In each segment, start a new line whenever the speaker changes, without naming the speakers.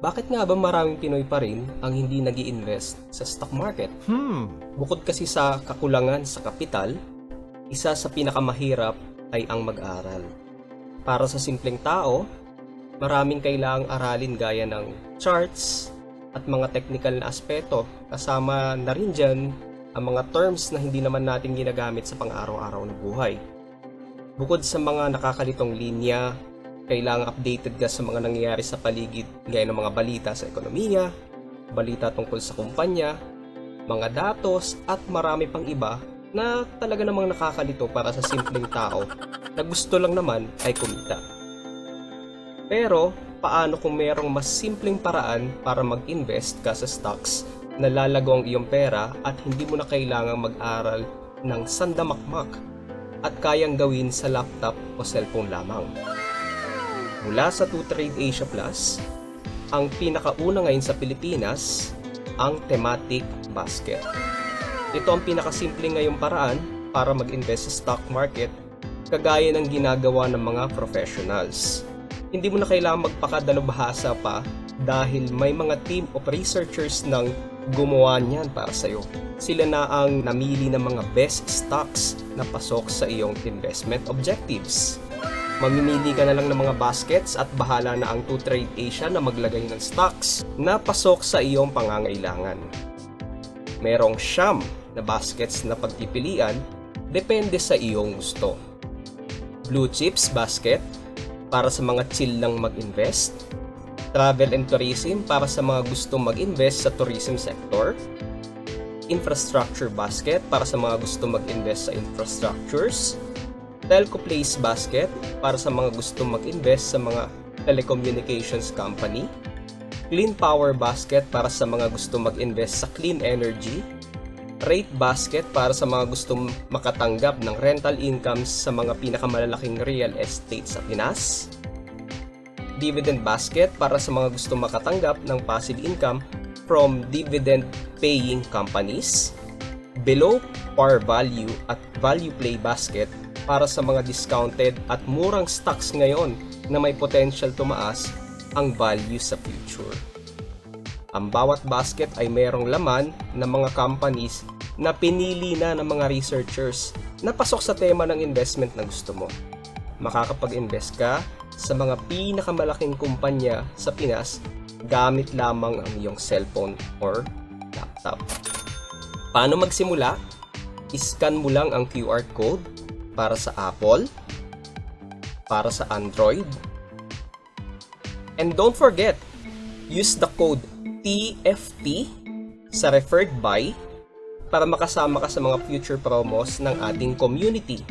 Bakit nga ba maraming Pinoy pa rin ang hindi nag invest sa stock market?
Hmm.
Bukod kasi sa kakulangan sa kapital, isa sa pinakamahirap ay ang mag-aral. Para sa simpleng tao, maraming kailangang aralin gaya ng charts at mga technical na aspeto kasama na rin dyan ang mga terms na hindi naman natin ginagamit sa pang-araw-araw na buhay. Bukod sa mga nakakalitong linya, kailangan updated ka sa mga nangyayari sa paligid gaya ng mga balita sa ekonomiya, balita tungkol sa kumpanya, mga datos at marami pang iba na talaga namang nakakalito para sa simpleng tao na gusto lang naman ay kumita. Pero, paano kung mayroong mas simpleng paraan para mag-invest ka sa stocks na lalago ang iyong pera at hindi mo na kailangang mag-aral ng sandamakmak at kayang gawin sa laptop o cellphone lamang? Mula sa 2Trade Asia Plus, ang pinakauna ngayon sa Pilipinas, ang thematic basket. Ito ang pinakasimple ngayong paraan para mag-invest sa stock market kagaya ng ginagawa ng mga professionals. Hindi mo na kailangan magpakadalubhasa pa dahil may mga team of researchers nang gumawa niyan para sa'yo. Sila na ang namili ng mga best stocks na pasok sa iyong investment objectives. Mamimili ka na lang ng mga baskets at bahala na ang 2Trade Asia na maglagay ng stocks na pasok sa iyong pangangailangan. Merong siyam na baskets na pagpipilian depende sa iyong gusto. Blue Chips Basket para sa mga chill lang mag-invest. Travel and Tourism para sa mga gustong mag-invest sa tourism sector. Infrastructure Basket para sa mga gustong mag-invest sa infrastructures Telco Place Basket para sa mga gustong mag-invest sa mga telecommunications company, Clean Power Basket para sa mga gustong mag-invest sa clean energy, Rate Basket para sa mga gustong makatanggap ng rental incomes sa mga pinakamalalaking real estate sa Pinas, Dividend Basket para sa mga gustong makatanggap ng passive income from dividend paying companies, Below Par Value at Value Play Basket para sa mga discounted at murang stocks ngayon na may potential tumaas ang value sa future. Ang bawat basket ay mayroong laman ng mga companies na pinili na ng mga researchers na pasok sa tema ng investment na gusto mo. Makakapag-invest ka sa mga pinakamalaking kumpanya sa Pinas gamit lamang ang iyong cellphone or laptop. Paano magsimula? Iscan mo lang ang QR code para sa Apple, para sa Android. And don't forget, use the code TFT sa referred by para makasama ka sa mga future promos ng ating community.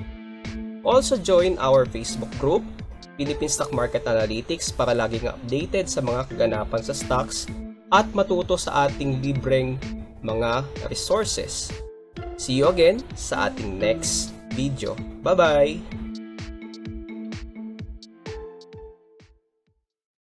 Also join our Facebook group, Philippine Stock Market Analytics para laging updated sa mga kaganapan sa stocks at matuto sa ating libreng mga resources. See you again sa ating next video. Bye-bye!